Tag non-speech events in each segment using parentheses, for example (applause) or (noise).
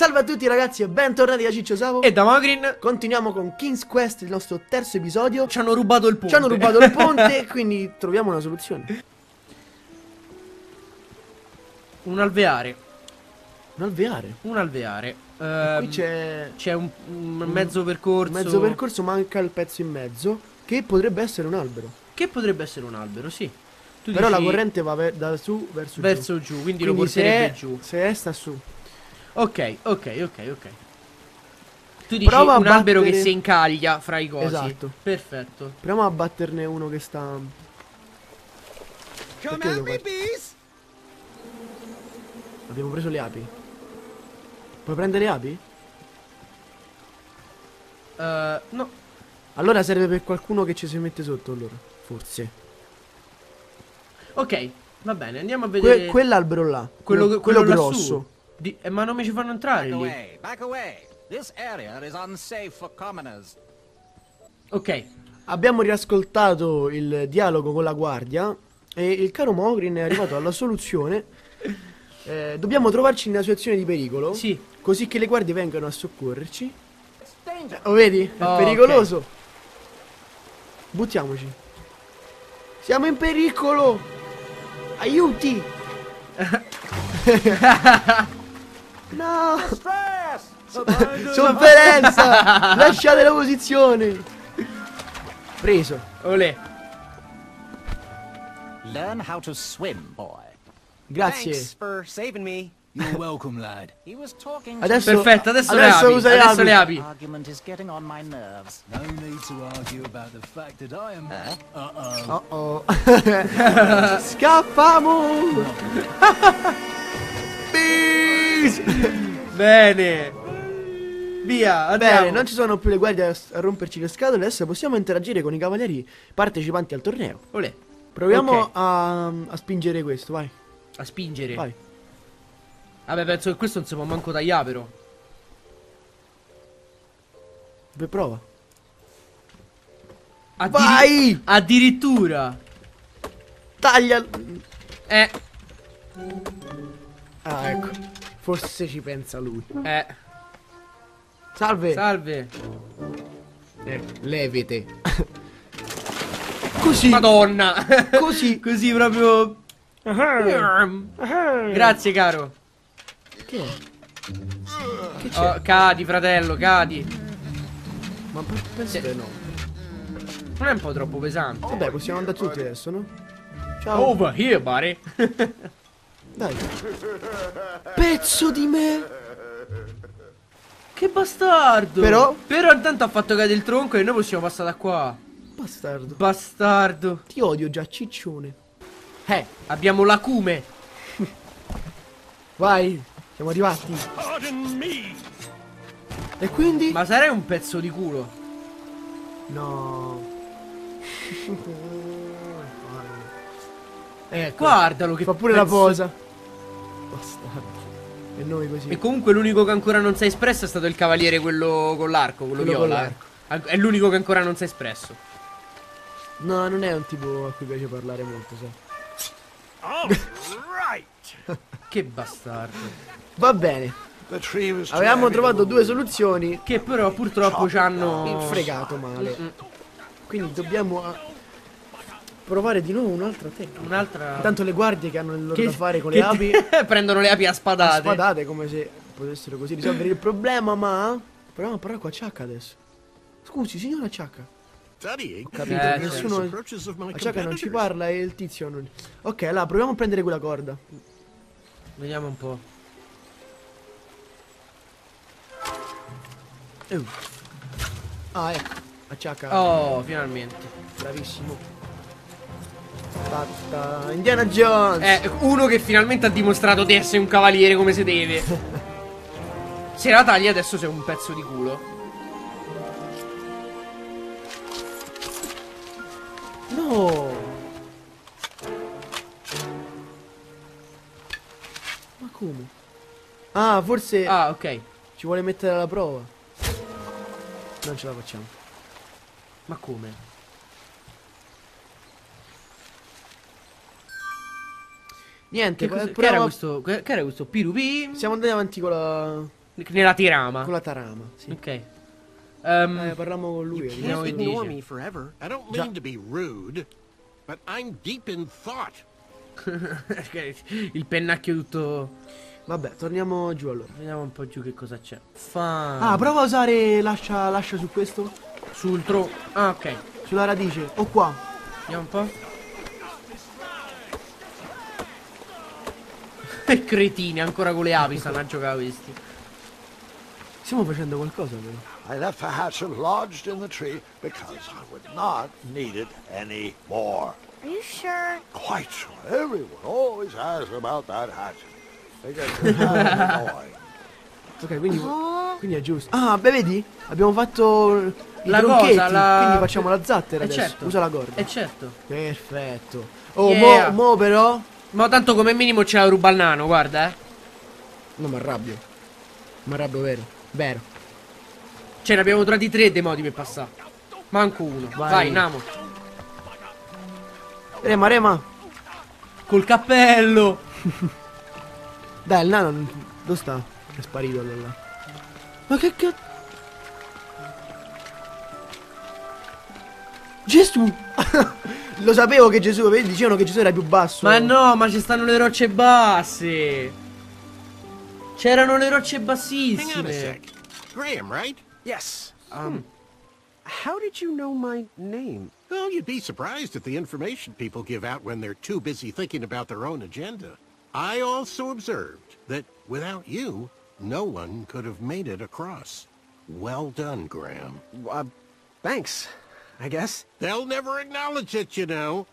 Salve a tutti ragazzi e bentornati da Ciccio Savo E da Magrin Continuiamo con King's Quest, il nostro terzo episodio ci hanno rubato il ponte. Ci hanno rubato il ponte, (laughs) quindi troviamo una soluzione Un alveare. Un alveare Un alveare. Qui Ehm, c'è c'è un, un mezzo percorso. mezzo percorso, manca il pezzo in mezzo Che potrebbe essere un albero Che potrebbe essere un albero, sì. Tu Però la dici corrente va da su verso, giù verso giù, quindi, lo Quindi se porterebbe è, giù. se è sta su Ok, ok, ok, ok. Tu dici Prova a un albero che battere- si incaglia fra i cosi. Esatto. Perfetto. Proviamo a batterne uno che sta Perché devo fare- Abbiamo preso le api Puoi prendere le api? Eh, no. Allora serve per qualcuno che ci si mette sotto allora Forse Ok, va bene, andiamo a Que- vedere Quell'albero là quello, quello, quello lassù. grosso Di- eh, ma non mi ci fanno entrare Back lì. away, back away. This area is unsafe for commoners. Ok. Abbiamo riascoltato il dialogo con la guardia e il caro Mogrin è arrivato alla soluzione. (laughs) Eh, dobbiamo trovarci in una situazione di pericolo, Sì. così che le guardie vengano a soccorrerci. Lo vedi? È Oh, pericoloso. Buttiamoci. Siamo in pericolo. Aiuti. (laughs) (laughs) no. Sofferenza. (laughs) Lasciate la posizione. Preso. Olè. Learn how to swim, boy. Grazie. Thanks for saving me. You're welcome, lad. He was talking Adesso, Perfetto, adesso, adesso le api. usa Adesso le api. Argument is getting on my nerves. No need to argue about the fact that I am. Eh? Uh oh. Oh oh. (laughs) Scappamo. (laughs) Bene. Via, andiamo. Bene, non ci sono più le guardie a, a romperci le scatole, adesso possiamo interagire con i cavalieri partecipanti al torneo. Olè. Proviamo Ok. a, a spingere questo, vai. A spingere. Vai. Vabbè, penso che questo non si può manco tagliare, però. Beh, prova. Addiri- Vai! Addirittura. Taglia. Eh, Ah, ecco. Forse ci pensa lui. eh. Salve. Salve. Eh, levite. (laughs) Così. Madonna. (laughs) Così. Così proprio. Grazie, caro. Che? Che c'è? Oh, cadi, fratello, cadi. Ma pe- penso che no. Non è un po' troppo pesante. Vabbè, possiamo andare tutti adesso, no? Ciao. Over here, buddy. (laughs) Dai. Pezzo di me. che bastardo. Però- Però intanto ha fatto cadere il tronco e noi possiamo passare da qua. Bastardo. Bastardo. Ti odio già, ciccione. Eh, abbiamo l'acume. Vai. Siamo arrivati. E quindi? Ma sarei un pezzo di culo. No. (laughs) ecco. Guardalo che Fa pure la pezzo- posa. Bastardo. E noi così. E comunque l'unico che ancora non si è espresso è stato il cavaliere, quello con l'arco, quello, Quello con viola. l'arco. È l'unico che ancora non si è espresso. No, non è un tipo a cui piace parlare molto, sai. (laughs) Che bastardo. Va bene. Avevamo trovato due soluzioni. Che però purtroppo ci hanno Fregato male. Quindi dobbiamo ah, provare di nuovo un'altra tecnica. Un'altra. Intanto le guardie che hanno il loro Che- da fare con le api (laughs) prendono le api a spadate. spadate come se potessero così risolvere il problema, ma proviamo a parlare con Ciacca adesso. Scusi, signora Ciacca. Studying Ho capito, Eh, nessuno approaches of my la Ciacca non ci parla e il tizio non Ok, allora proviamo a prendere quella corda. Vediamo un po'. Eh. Ah, ecco. La Ciacca, Oh, finalmente. bravissimo. Indiana Jones. Eh, uno che finalmente ha dimostrato di essere un cavaliere come si deve. (laughs) Se la tagli adesso sei un pezzo di culo. No. Ma come? Ah, forse Ah, ok. ci vuole mettere alla prova. Non ce la facciamo. Ma come? Niente, Che, cosa- che era questo? Che che era questo? Pirupi? Siamo andati avanti con la... Nella tirama. Con la tarama, sì. Ok. Ehm, Eh, parliamo con lui. Vediamo che ignore dice. me forever. I don't Già. mean to be rude, but I'm deep in thought. (laughs) il pennacchio tutto. Vabbè, torniamo giù allora. Vediamo un po' giù che cosa c'è. Fa. Ah, prova a usare lascia, lascia su questo. Sul tro. Ah, ok. Sulla radice. O qua. Vediamo un po'. E cretini, ancora con le api stanno a giocare questi. Stiamo facendo qualcosa però. I left the hatchet lodged in the tree because I would not need it anymore. Are you sure? Quite sure. Everyone always asks about that hatchet. They get kind of annoying. (laughs) Ok, quindi, quindi è giusto. Ah, beh, vedi? Abbiamo fatto i La tronchetti, cosa, la- Quindi facciamo la zattera Eh adesso. certo. Usa la corda. Eh certo. Perfetto. Oh, Yeah. mo, mo però. Ma tanto come minimo c'è la ruba al nano, guarda, eh. Non mi arrabbio. Mi arrabbio vero. Vero. Cioè, ne abbiamo trovati tre dei modi per passare. Manco uno. Vai. Vai, Namo. Rema, Rema. Col cappello. (laughs) Dai, il nano. Dove sta? È sparito allora. Ma che cazzo? Gesù! (laughs) Lo sapevo che Gesù, vedi, dicevano che Gesù era più basso. Ma no, ma ci stanno le rocce basse. C'erano le rocce Hang on a bassissime. sec. Graham, right? Yes. Um, how did you know my name? Well, you'd be surprised at the information people give out when they're too busy thinking about their own agenda. I also observed that without you, no one could have made it across. Well done, Graham. Uh, thanks, I guess. They'll never acknowledge it, you know.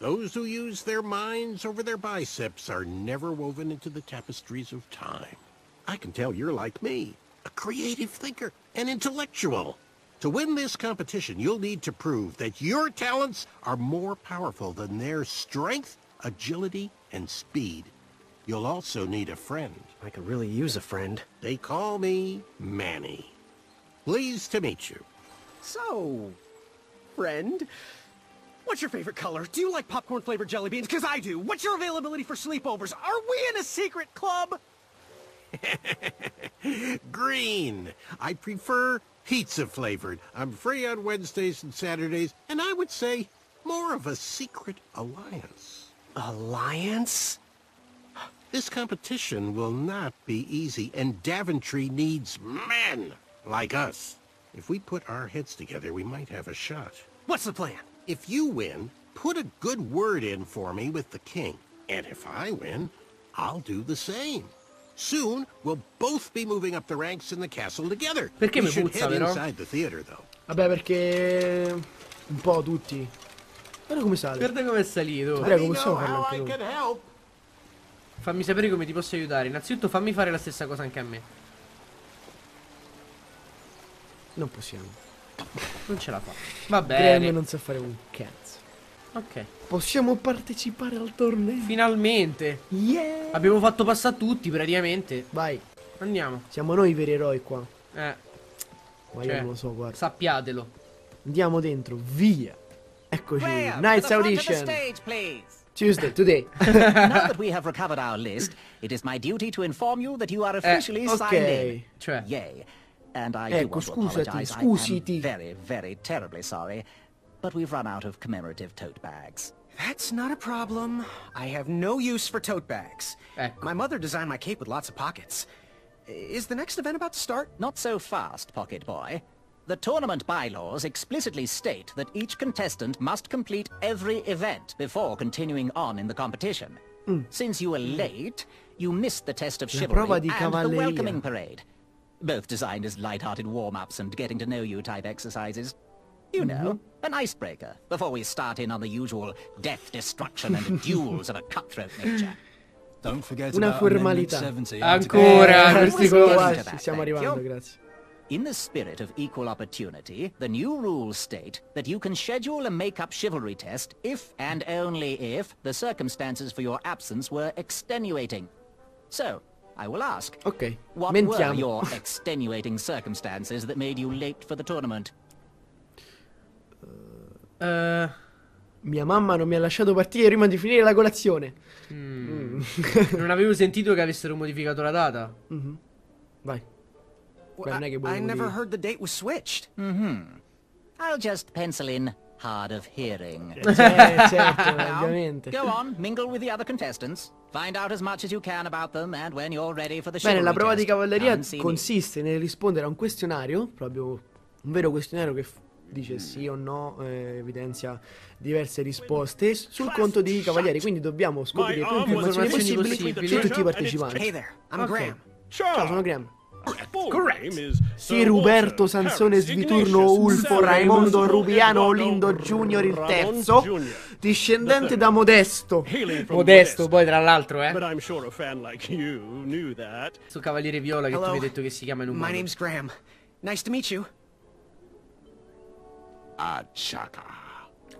Those who use their minds over their biceps are never woven into the tapestries of time. I can tell you're like me, a creative thinker, an intellectual. To win this competition, you'll need to prove that your talents are more powerful than their strength, agility, and speed. You'll also need a friend. I could really use a friend. They call me Manny. Pleased to meet you. So, friend, what's your favorite color? Do you like popcorn flavored jelly beans? Because I do. What's your availability for sleepovers? Are we in a secret club? (laughs) Green. I prefer pizza flavored. I'm free on Wednesdays and Saturdays, and I would say more of a secret alliance. Alliance? This competition will not be easy, and Daventry needs men like us. If we put our heads together, we might have a shot. What's the plan? If you win, put a good word in for me with the king. And if I win, I'll do the same. Soon, we'll both be moving up the ranks in the castle together. Perché we mi should puzza, head però? inside the theater, though. Vabbè, perché. Un po' tutti. Guarda come sale. Guarda come è salito. Prego, possiamo farlo anche noi. Fammi sapere come ti posso aiutare. Innanzitutto fammi fare la stessa cosa anche a me. Non possiamo. Non ce la fa. Va Graham bene. non sa fare un cazzo. Ok. Possiamo partecipare al torneo. Finalmente. Yeah! Abbiamo fatto passare tutti praticamente. Vai, Andiamo. siamo noi i veri eroi qua. Eh, Ma Cioè, io non lo so, guarda. sappiatelo. Andiamo dentro, via. Eccoci. Graham, Night's the Audition. stage. Tuesday, today. (laughs) (laughs) now that we have recovered our list, it is my duty to inform you that you are officially ok. signed in. Cioè. Yay. And I Ecco, do want to scusati, apologize. scusiti. I am very, very terribly sorry. But we've run out of commemorative tote bags. That's not a problem. I have no use for tote bags. Ecco. My mother designed my cape with lots of pockets. Is the next event about to start? Not so fast, Pocket Boy. The tournament bylaws explicitly state that each contestant must complete every event before continuing on in the competition. Since you were late, you missed the test of Mm. La prova chivalry and the welcoming parade. Both designed as light-hearted warm-ups and getting to know you type exercises. You know, Mm-hmm. an icebreaker before we start in on the usual death, destruction, and (laughs) duels of a cutthroat nature. Don't forget Una about Amendment formalità. 70. Ancora questi siamo cosi. qua. Quasi, stiamo arrivando, grazie. In the spirit of equal opportunity, the new rules state that you can schedule a make-up chivalry test if and only if the circumstances for your absence were extenuating. So, I will ask, Ok, what were mentiamo. your extenuating circumstances that made you late for the tournament? Eh, Mia mamma non mi ha lasciato partire prima di finire la colazione. (laughs) non avevo sentito che avessero modificato la data. Vai. Beh, non è che I volevo never heard the date was switched. I'll just pencil in hard of hearing. Eh, certo, (laughs) Now, ovviamente. Go on, mingle with the other contestants. Find out as much as you can about them, and when you're ready for the Bene, la prova di cavalleria consiste nel rispondere a un questionario, proprio un vero questionario che dice sì o no, eh, evidenzia diverse risposte sul conto di cavalieri, quindi dobbiamo scoprire più informazioni informazioni possibili su tutti i partecipanti. Hey there, I'm. Graham. Ciao, sono Graham. Correct. Sì, Roberto Sansone Sviturno Ulfo Raimondo Rubiano Olindo Junior il terzo, discendente da Modesto. Modesto, poi tra l'altro, eh. Questo cavaliere viola che tu Hello. mi hai detto che si chiama in un My name's Graham. Nice to meet you. Achaka.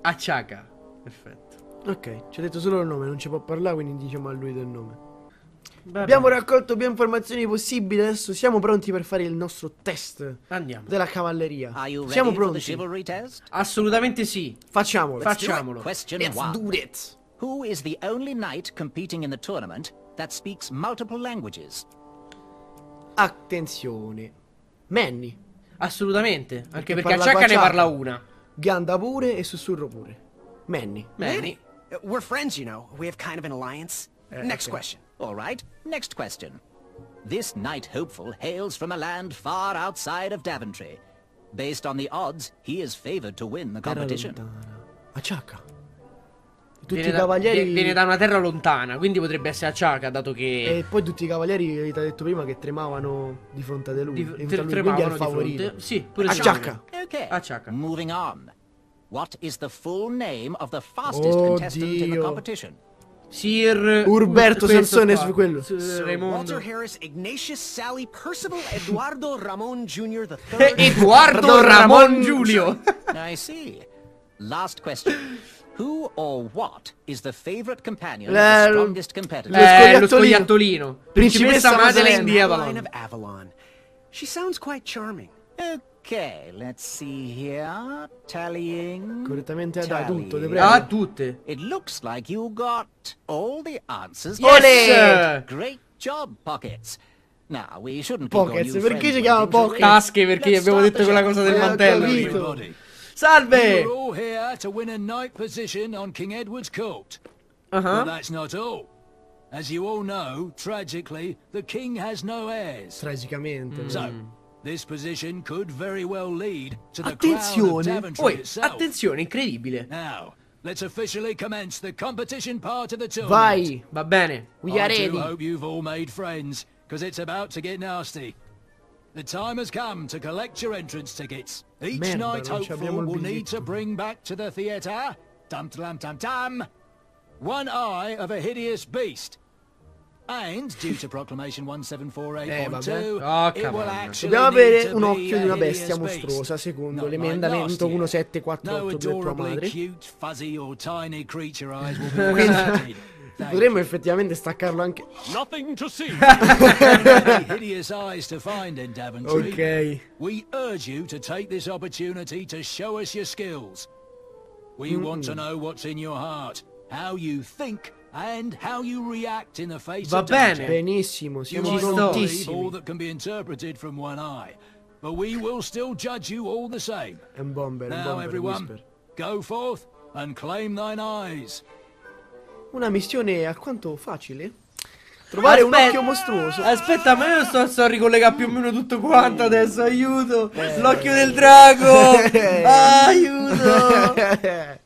Acciaca. Perfetto. Ok, ci ha detto solo il nome, non ci può parlare, quindi diciamo a lui del nome. Vabbè, Abbiamo raccolto più informazioni possibili, adesso siamo pronti per fare il nostro test Andiamo. della cavalleria. Siamo pronti? Assolutamente sì. Facciamolo. Facciamolo. Question Let's one. do it. Who is the only knight competing in the tournament that speaks multiple languages? Attenzione. Manny, Assolutamente. Anche perché parla Acciaca ne parla una. ganda pure e sussurro pure. Manny. Manny. Uh, We're friends, you know. We have kind of an alliance. Next okay. question. All right, next question. This knight hopeful hails from a land far outside of Daventry. Based on the odds, he is favored to win the Terra competition. lontana. Acciacca. Tutti Viene i da, cavalieri... vie- viene da una terra lontana, quindi potrebbe essere Acciaca, dato che... E poi tutti i cavalieri, ti ha detto prima, che tremavano di fronte a lui. di- tre- infatti lui tremavano di favorito. fronte. Sì, pure Acciacca. Okay, Acciaca. moving on. What is the full name of the fastest contestant in the Oddio. competition? Sir... Urberto Sansone su quello. Sir Raimondo. Walter Harris, Ignatius Sally, Percival, Eduardo Ramon Jr. the Eh, (laughs) third. Edoardo Pardon, Ramon Giulio. (laughs) I see. Last question. Who or what is the favorite companion La- of the strongest competitor? Eh, lo scoiattolino. Principessa Principessa Madeleine di Avalon. of Avalon. She sounds quite charming. Okay, let's see here. Tallying. Correttamente da tallying. tutto, te prego. Ah, tutte. It looks like you got all the answers. Yes! Great job, Pockets. Now, we shouldn't Pockets, perché friends si chiama? Pockets? Tasche perché Let's abbiamo detto quella cosa del Eh, mantello. capito. Everybody. Salve! We're all here to win a night position on King Edward's court. Uh-huh. But that's not all. As you all know, tragically, the king has no heirs. Tragicamente. So, this position could very well lead to the Attenzione. Poi, attenzione, incredibile. Now, let's officially commence the competition part of the tournament. Vai. Va bene. We are ready. I hope you've all made friends, because it's about to get nasty. The time has come to collect your entrance tickets. Each Merda, night hopeful will need to bring back to the theatre, dum dum dum dum, one eye of a hideous beast. And, due to Proclamation 174.8.2, Eh. Oh, Dobbiamo avere un occhio di una bestia hideous beast. mostruosa, secondo l'emendamento last year. 1748 No per tua adorably madre. (laughs) Thank Potremmo effettivamente staccarlo anche. Nothing to see. (laughs) many hideous eyes to find in Daventry. Ok. We urge you to take this opportunity to show us your skills. We want to know what's in your heart, how you think, and how you react in the face Va of danger. bene. Benissimo, siamo prontissimi. that can be interpreted from one eye, but we will still judge you all the same. È un bomber, un Now, bomber, everyone, whisper. go forth and claim thine eyes. Una missione alquanto facile. Trovare un Aspetta. occhio mostruoso. Aspetta, ma io sto, sto a ricollegare più o meno tutto quanto adesso, aiuto! Eh. L'occhio del drago! (laughs) Aiuto! (laughs)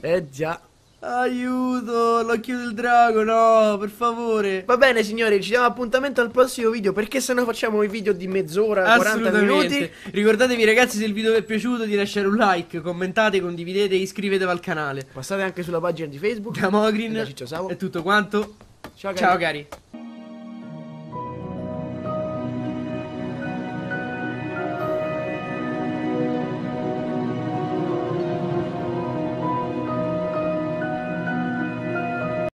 eh già. Aiuto! L'occhio del drago, no, per favore! Va bene signori, ci diamo appuntamento al prossimo video perché se no facciamo i video di mezz'ora, 40 Assolutamente. minuti. Ricordatevi ragazzi se il video vi è piaciuto di lasciare un like, commentate, condividete e iscrivetevi al canale. Passate anche sulla pagina di Facebook. Da Mogrin Da Ciccio Savo. è tutto quanto. Ciao, Ciao cari. cari.